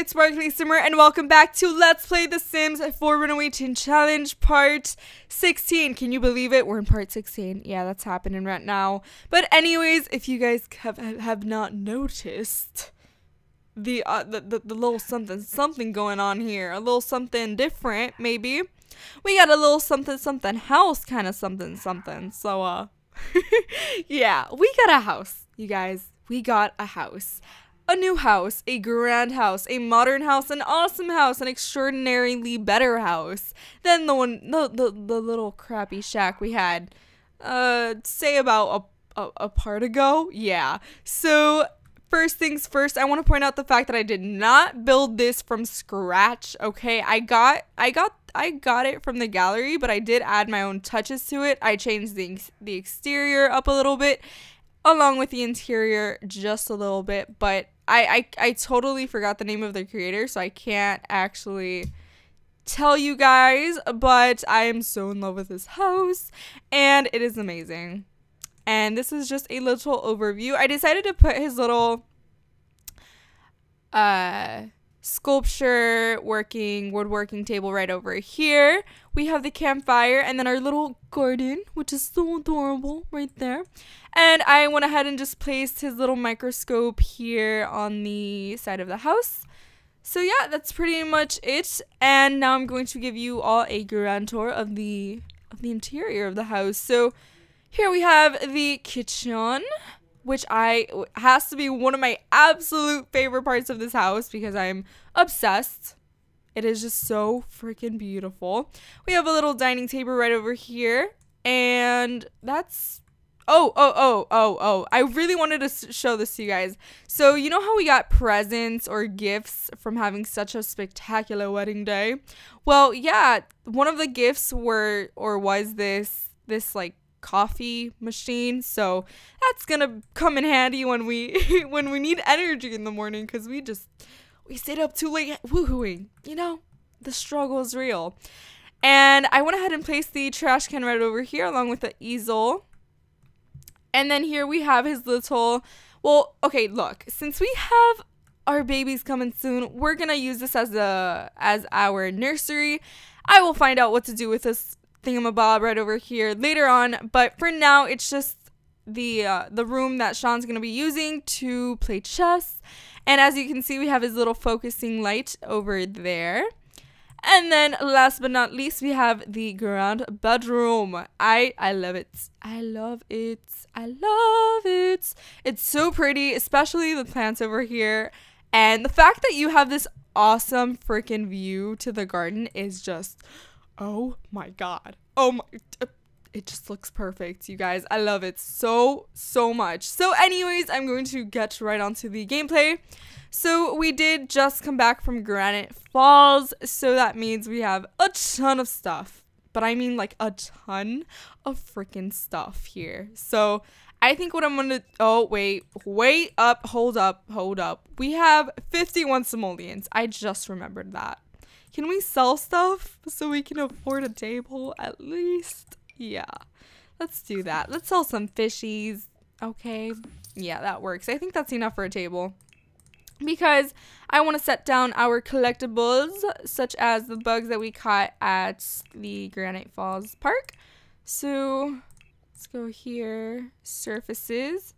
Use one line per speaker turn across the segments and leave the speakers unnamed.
it's Sparkly Simmer, and welcome back to Let's Play The Sims 4 Runaway Teen Challenge Part 16. Can you believe it? We're in Part 16. Yeah, that's happening right now. But anyways, if you guys have, have not noticed the, uh, the, the, the little something something going on here, a little something different, maybe. We got a little something something house kind of something something. So, uh, yeah, we got a house, you guys. We got a house a new house, a grand house, a modern house, an awesome house, an extraordinarily better house than the one, the, the, the little crappy shack we had, uh, say about a, a, a part ago. Yeah. So, first things first, I want to point out the fact that I did not build this from scratch. Okay. I got, I got I got it from the gallery, but I did add my own touches to it. I changed the the exterior up a little bit along with the interior just a little bit, but I, I, I totally forgot the name of the creator, so I can't actually tell you guys, but I am so in love with this house and it is amazing. And this is just a little overview. I decided to put his little uh sculpture working woodworking table right over here. We have the campfire and then our little garden, which is so adorable right there. And I went ahead and just placed his little microscope here on the side of the house. So yeah, that's pretty much it. And now I'm going to give you all a grand tour of the of the interior of the house. So here we have the kitchen, which I has to be one of my absolute favorite parts of this house because I'm obsessed. It is just so freaking beautiful. We have a little dining table right over here, and that's Oh, oh, oh, oh, oh. I really wanted to show this to you guys. So, you know how we got presents or gifts from having such a spectacular wedding day? Well, yeah, one of the gifts were or was this this like coffee machine. So, that's to come in handy when we when we need energy in the morning cuz we just we stayed up too late woohooing. You know, the struggle is real. And I went ahead and placed the trash can right over here along with the easel and then here we have his little. Well, okay, look. Since we have our babies coming soon, we're gonna use this as a as our nursery. I will find out what to do with this thingamabob right over here later on. But for now, it's just the uh, the room that Sean's gonna be using to play chess. And as you can see, we have his little focusing light over there. And then last but not least, we have the grand bedroom. I I love it. I love it. I love it. It's so pretty, especially the plants over here. And the fact that you have this awesome freaking view to the garden is just oh my god. Oh my uh, it just looks perfect, you guys. I love it so, so much. So anyways, I'm going to get right onto the gameplay. So we did just come back from Granite Falls, so that means we have a ton of stuff. But I mean like a ton of freaking stuff here. So I think what I'm gonna oh wait, wait up, hold up, hold up. We have 51 simoleons. I just remembered that. Can we sell stuff so we can afford a table at least? Yeah. Let's do that. Let's sell some fishies. Okay. Yeah, that works. I think that's enough for a table because I want to set down our collectibles, such as the bugs that we caught at the Granite Falls Park. So let's go here, surfaces,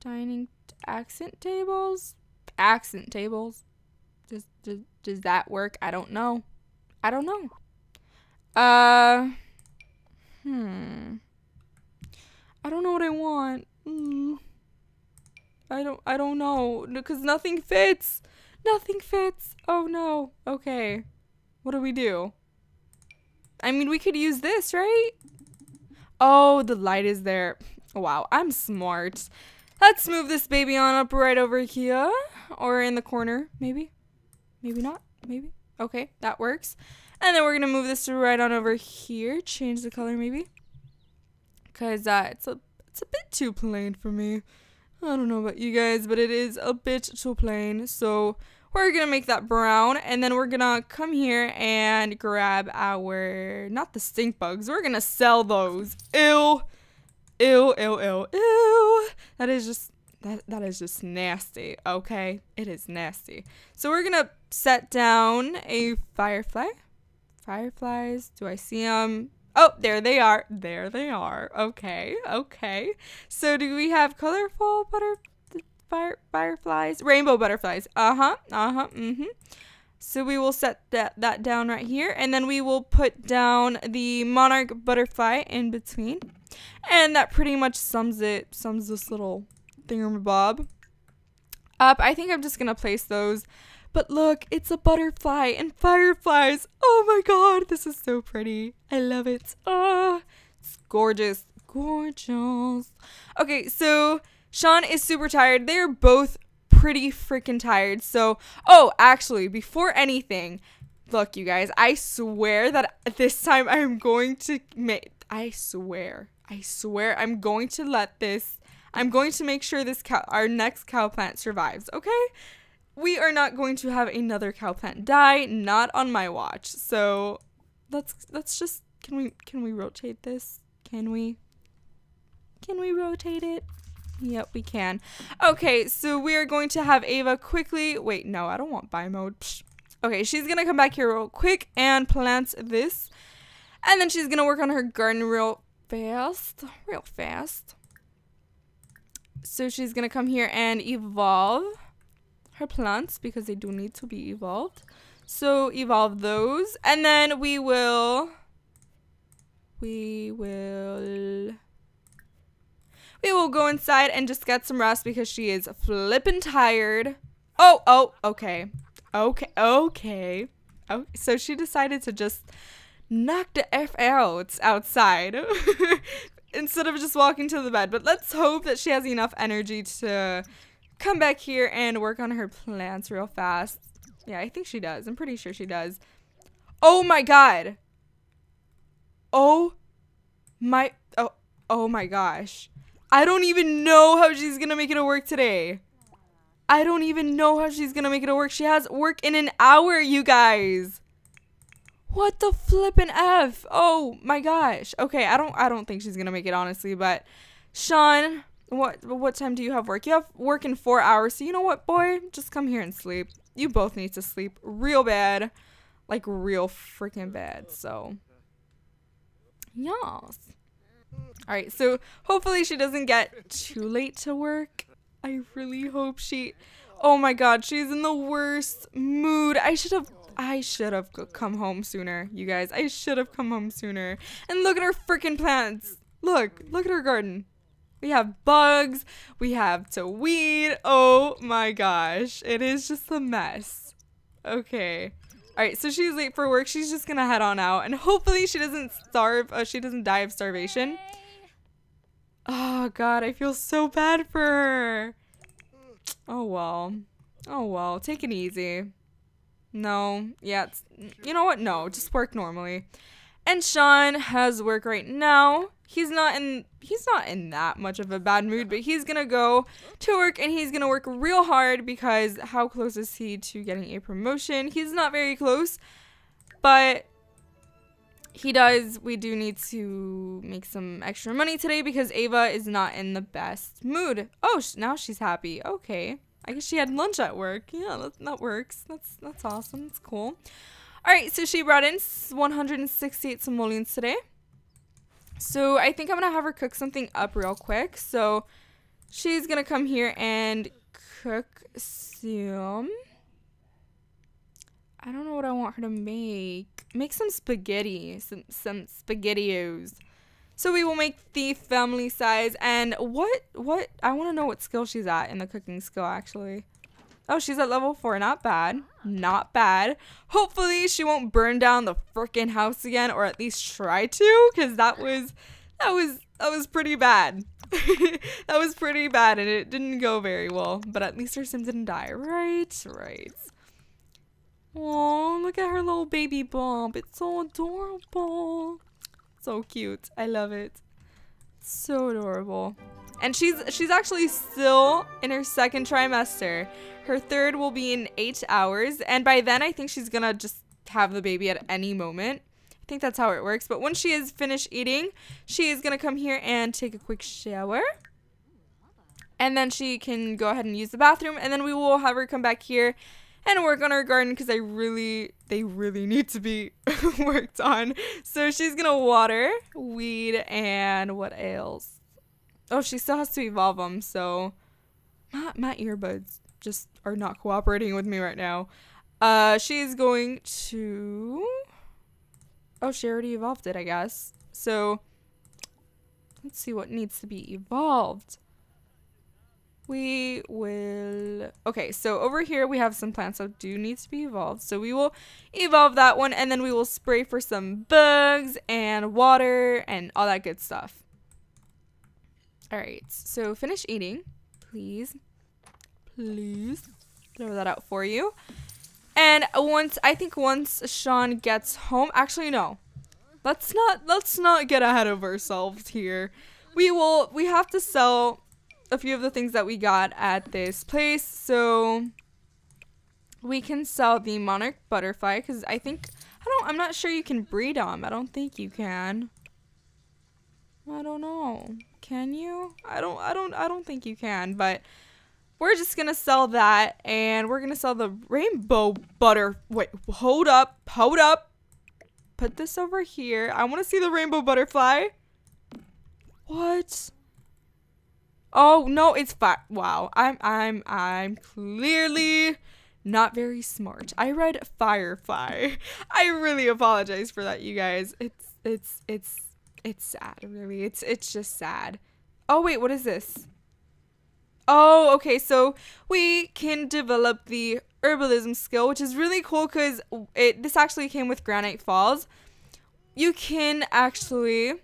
dining accent tables, accent tables. Does, does, does that work? I don't know. I don't know. Uh, hmm. I don't know what I want. Mm. I don't I don't know because nothing fits. Nothing fits. Oh no. Okay. What do we do? I mean, we could use this, right? Oh, the light is there. Wow, I'm smart. Let's move this baby on up right over here. Or in the corner, maybe. Maybe not. Maybe. Okay, that works. And then we're going to move this right on over here. Change the color, maybe. Because uh, it's, a, it's a bit too plain for me. I don't know about you guys, but it is a bit too plain. So we're going to make that brown. And then we're going to come here and grab our, not the stink bugs. We're going to sell those. Ew. Ew, ew, ew, ew. That is just that that is just nasty. Okay, it is nasty. So we're gonna set down a firefly. Fireflies. Do I see them? Oh, there they are. There they are. Okay, okay. So do we have colorful butter fire fireflies? Rainbow butterflies. Uh huh. Uh huh. Mm hmm. So we will set that, that down right here. And then we will put down the monarch butterfly in between. And that pretty much sums it, sums this little thingamabob up. I think I'm just going to place those. But look, it's a butterfly and fireflies. Oh my god, this is so pretty. I love it. Oh, it's gorgeous. Gorgeous. Okay, so Sean is super tired. They're both pretty freaking tired. So, oh, actually, before anything, look, you guys, I swear that this time I'm going to make, I swear, I swear I'm going to let this, I'm going to make sure this cow, our next cow plant survives, okay? We are not going to have another cow plant die, not on my watch. So, let's, let's just, can we, can we rotate this? Can we? Can we rotate it? Yep, we can. Okay, so we are going to have Ava quickly. Wait, no, I don't want buy mode. Psh. Okay, she's to come back here real quick and plant this. And then she's to work on her garden real fast. Real fast. So she's going to come here and evolve her plants because they do need to be evolved. So evolve those. And then we will... We will we will go inside and just get some rest because she is flippin' tired. Oh, oh, okay. Okay, okay. Oh, so she decided to just knock the F out outside instead of just walking to the bed. But let's hope that she has enough energy to come back here and work on her plants real fast. Yeah, I think she does. I'm pretty sure she does. Oh my god. Oh my oh oh my gosh. I don't even know how she's gonna make it to work today. I don't even know how she's gonna make it to work. She has work in an hour, you guys. What the flippin' F? Oh my gosh. Okay, I don't I don't think she's gonna make it honestly, but Sean, what what time do you have work? You have work in four hours, so you know what, boy? Just come here and sleep. You both need to sleep real bad. Like real freaking bad. So Yes. All right, so hopefully she doesn't get too late to work. I really hope she. Oh my god, she's in the worst mood. I should have. I should have come home sooner, you guys. I should have come home sooner. And look at her freaking plants. Look, look at her garden. We have bugs. We have to weed. Oh my gosh. It is just a mess. Okay. All right, so she's late for work. She's just gonna head on out, and hopefully she doesn't starve. Uh, she doesn't die of starvation. Oh god, I feel so bad for her. Oh well. Oh well, take it easy. No, yeah, you know what? No, just work normally. And Sean has work right now. He's not in he's not in that much of a bad mood, but he's gonna go to work and he's gonna work real hard because how close is he to getting a promotion? He's not very close, but he does. We do need to make some extra money today because Ava is not in the best mood. Oh, now she's happy. Okay. I guess she had lunch at work. Yeah, that, that works. That's that's awesome. That's cool. All right, so she brought in 168 simoleons today. So I think I'm going to have her cook something up real quick. So she's going to come here and cook some I don't know what I want her to make. Make some spaghetti. Some, some spaghettios. So we will make the family size. And what, what, I want to know what skill she's at in the cooking skill, actually. Oh, she's at level 4. Not bad. Not bad. Hopefully she won't burn down the freaking house again. Or at least try to. Because that was, that was, that was pretty bad. that was pretty bad. And it didn't go very well. But at least her sim didn't die. Right? Right. Oh, look at her little baby bump. It's so adorable. So cute. I love it. So adorable. And she's she's actually still in her second trimester. Her third will be in eight hours. And by then I think she's gonna just have the baby at any moment. I think that's how it works. But once she is finished eating, she is gonna come here and take a quick shower. And then she can go ahead and use the bathroom. And then we will have her come back here and work on her garden because I really, they really need to be worked on. So she's to water, weed, and what else? Oh, she still has to evolve them. So my, my earbuds just are not cooperating with me right now. Uh, she's going to. Oh, she already evolved it, I guess. So let's see what needs to be evolved. We will. Okay, so over here we have some plants that do need to be evolved. So we will evolve that one and then we will spray for some bugs and water and all that good stuff. All right, so finish eating, please. Please. Throw that out for you. And once I think once Sean gets home, actually no. Let's not let's not get ahead of ourselves here. We will we have to sell a few of the things that we got at this place. So we can sell the monarch butterfly cuz I think I don't I'm not sure you can breed them. I don't think you can. I don't know. Can you? I don't I don't I don't think you can, but we're just gonna sell that and we're gonna sell the rainbow butter wait hold up hold up put this over here i want to see the rainbow butterfly what oh no it's fire wow. I'm i'm i'm clearly not very smart. I read firefly. I really apologize for that you guys. It's it's it's it's sad really. It's it's just sad. Oh wait what is this? Oh, okay. So we can develop the herbalism skill, which is really cool because it this actually came with Granite Falls. You can actually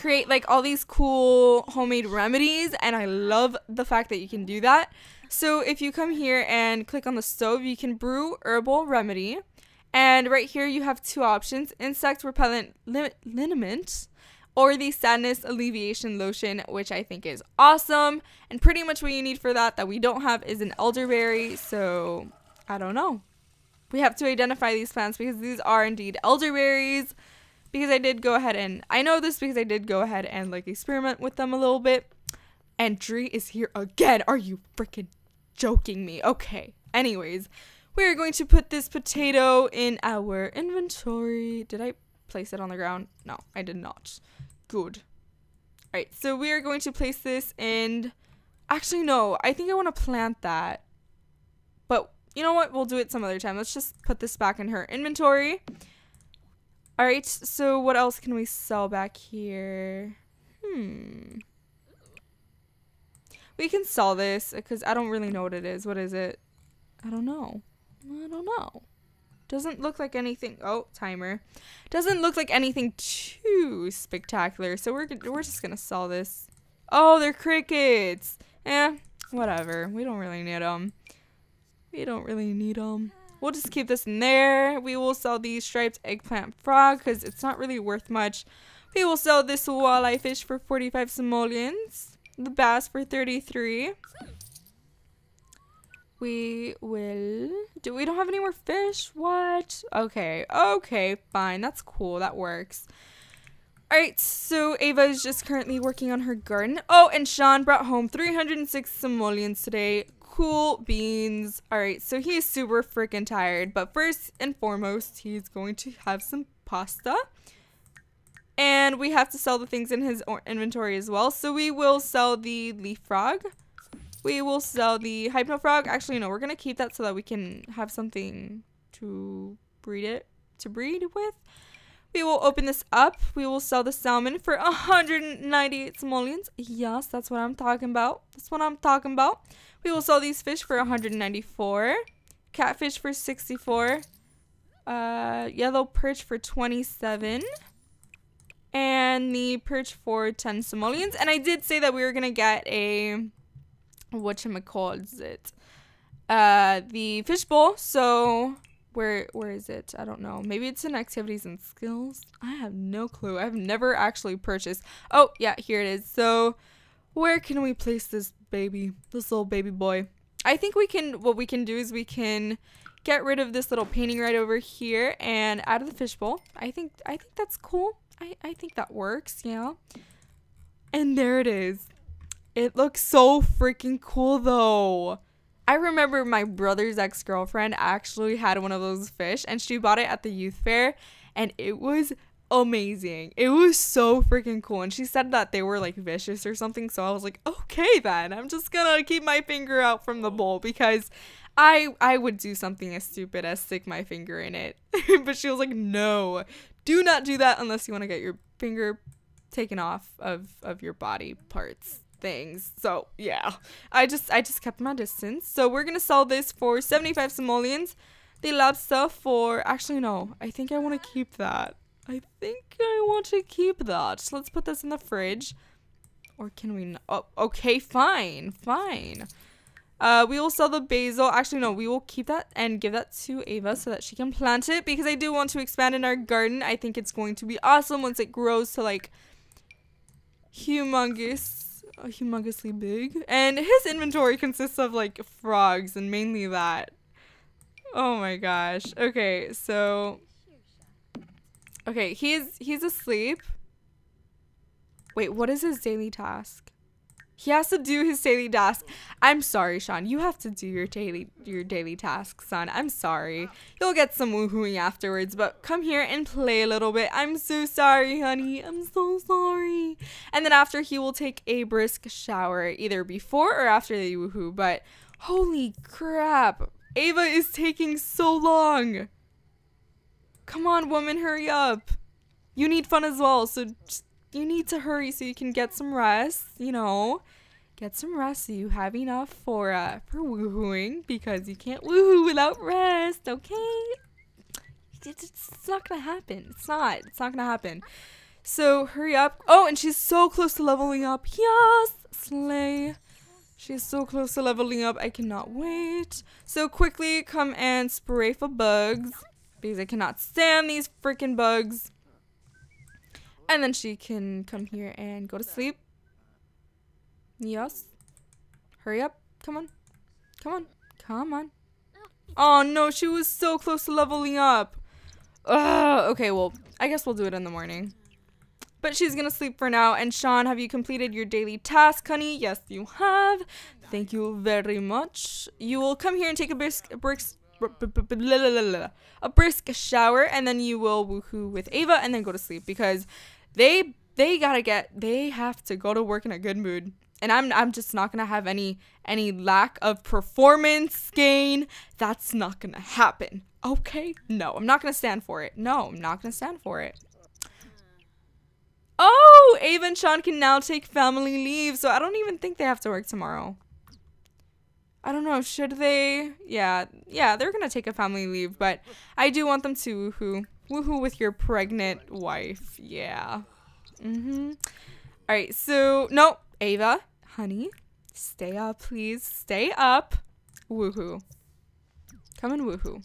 create like all these cool homemade remedies, and I love the fact that you can do that. So if you come here and click on the stove, you can brew herbal remedy. And right here you have two options, insect repellent liniment or the sadness alleviation lotion, which I think is awesome. And pretty much what you need for that that we don't have is an elderberry. So I don't know. We have to identify these plants because these are indeed elderberries. Because I did go ahead and I know this because I did go ahead and like experiment with them a little bit. And Dree is here again. Are you freaking joking me? Okay. Anyways, we are going to put this potato in our inventory. Did I place it on the ground? No, I did not. Good. Alright, so we are going to place this in... Actually, no. I think I want to plant that. But you know what? We'll do it some other time. Let's just put this back in her inventory. Alright, so what else can we sell back here? Hmm. We can sell this because I don't really know what it is. What is it? I don't know. I don't know. Doesn't look like anything. Oh, timer. Doesn't look like anything too spectacular. So we're we're just gonna sell this. Oh, they're crickets. Eh, whatever. We don't really need them. We don't really need them. We'll just keep this in there. We will sell the striped eggplant frog because it's not really worth much. We will sell this walleye fish for 45 simoleons. The bass for 33 we will do we don't have any more fish what okay okay fine that's cool that works all right so ava is just currently working on her garden oh and sean brought home 306 simoleons today cool beans all right so he is super freaking tired but first and foremost he's going to have some pasta and we have to sell the things in his inventory as well so we will sell the leaf frog we will sell the Hypno Frog. Actually, no, we're going to keep that so that we can have something to breed it, to breed with. We will open this up. We will sell the salmon for 198 simoleons. Yes, that's what I'm talking about. That's what I'm talking about. We will sell these fish for 194. Catfish for 64. Uh, yellow perch for 27. And the perch for 10 simoleons. And I did say that we were going to get a what calls it uh the fishbowl so where where is it? I don't know. Maybe it's in activities and skills? I have no clue. I've never actually purchased. Oh yeah here it is. So where can we place this baby this little baby boy? I think we can what we can do is we can get rid of this little painting right over here and out of the fishbowl. I think i think that's cool. I i think that works yeah. And there it is. It looks so freaking cool though. I remember my brother's ex girlfriend actually had one of those fish and she bought it at the youth fair and it was amazing. It was so freaking cool. And she said that they were like vicious or something. So I was like, okay, then I'm just gonna keep my finger out from the bowl because I I would do something as stupid as stick my finger in it. but she was like, no, do not do that unless you want to get your finger taken off of of your body parts things. So yeah, I just I just kept my distance. So we're gonna sell this for 75 simoleons. The lobster for actually no, I think I want to keep that. I think I want to keep that. So let's put this in the fridge. Or can we? Oh, okay, fine, fine. Uh, we will sell the basil. Actually, no, we will keep that and give that to Ava so that she can plant it because I do want to expand in our garden. I think it's going to be awesome once it grows to like humongous humongously big. And his inventory consists of like frogs and mainly that. Oh my gosh. Okay, so Okay, he's he's asleep. Wait, what is his daily task? He has to do his daily task. I'm sorry, Sean. You have to do your daily your daily task, son. I'm sorry. You'll get some woohooing afterwards, but come here and play a little bit. I'm so sorry, honey. I'm so sorry. And then after he will take a brisk shower, either before or after the woohoo. But holy crap. Ava is taking so long. Come on, woman, hurry up. You need fun as well, so just you need to hurry so you can get some rest, you know. Get some rest so you have enough for uh for woohooing because you can't woohoo without rest, okay? It's, it's not gonna happen. It's not. It's not gonna happen. So hurry up. Oh, and she's so close to leveling up. Yes, slay. She's so close to leveling up. I cannot wait. So quickly come and spray for bugs because I cannot stand these freaking bugs. And then she can come here and go to sleep. Yes. Hurry up. Come on. Come on. Come on. Oh no, she was so close to leveling up. Ugh. Okay, well, I guess we'll do it in the morning. But she's gonna sleep for now. And Sean, have you completed your daily task, honey? Yes, you have. Thank you very much. You will come here and take a brisk, brisk, a brisk shower, and then you will woohoo with Ava, and then go to sleep because they they gotta get they have to go to work in a good mood and I'm I'm just not gonna have any any lack of performance gain. That's not gonna happen. Okay? No, I'm not gonna stand for it. No, I'm not gonna stand for it. Oh, Ava and Sean can now take family leave, so I don't even think they have to work tomorrow. I don't know, should they? Yeah, yeah, they're gonna take a family leave, but I do want them to woohoo. Woohoo with your pregnant wife. Yeah. Mm-hmm. Alright, so no, Ava, honey, stay up, please. Stay up. Woohoo. Come and woohoo.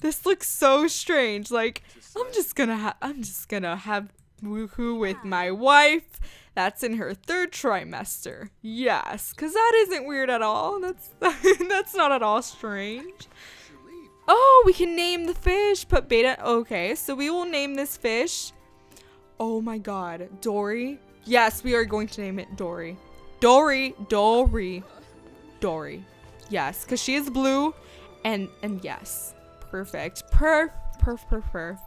This looks so strange. Like, I'm just gonna have I'm just gonna have woohoo with my wife. That's in her third trimester. Yes, cause that isn't weird at all. That's that's not at all strange. Oh, we can name the fish. Put beta. Okay, so we will name this fish. Oh my god. Dory. Yes, we are going to name it Dory. Dory. Dory. Dory. Yes, because she is blue. And, and yes. Perfect. Perf. Perf, perf, perf.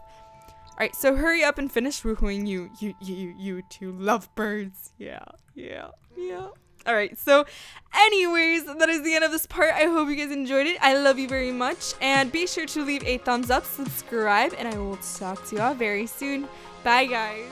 Alright, so hurry up and finish woohooing you, you, you, you two lovebirds. Yeah, yeah, yeah. All right, so anyways, that is the end of this part. I hope you guys enjoyed it. I love you very much. And be sure to leave a thumbs up, subscribe, and I will talk to you all very soon. Bye, guys.